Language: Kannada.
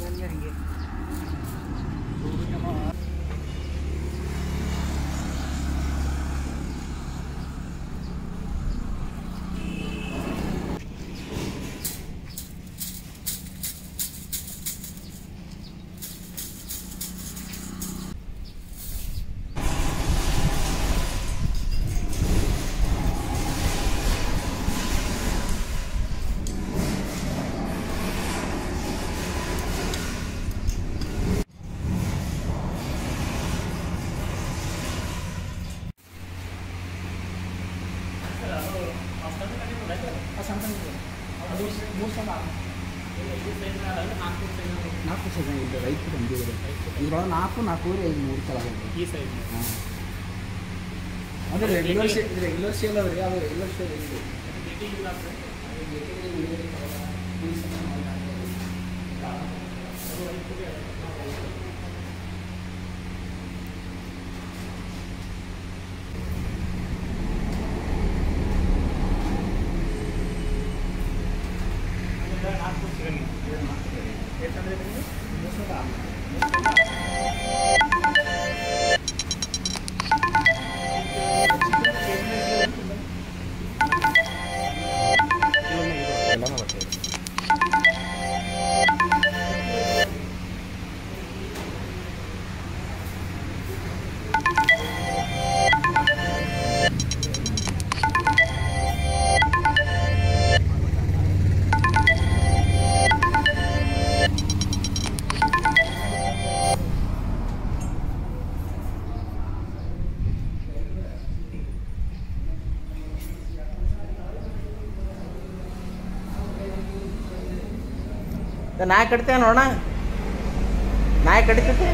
गंजन ये ನಾಲ್ಕು ಸೆಕೆಂಡ್ ಇದೆ ರೈಟ್ ಬಂದಿದೆ ಇದ್ರೊಳಗೆ ನಾಲ್ಕು ನಾಲ್ಕೂವರೆ ಐದು ಮೂರು ಸಲ ಈ ಸೈಡ್ ಹಾಂ. ಅದು ರೆಗ್ಯುಲರ್ ಶೇ ರೆಗ್ಯುಲರ್ ಶೇಲ್ ಅವ ರೀ ಅದು ರೆಗ್ಯುಲರ್ ಶೇಲ್ ಇದೆ ಎಲ್ಲನೂ ನಾಯಿ ಕಟ್ತೇವೆ ನೋಡೋಣ. ನಾಯಿ ಕಡಿತೈತೆ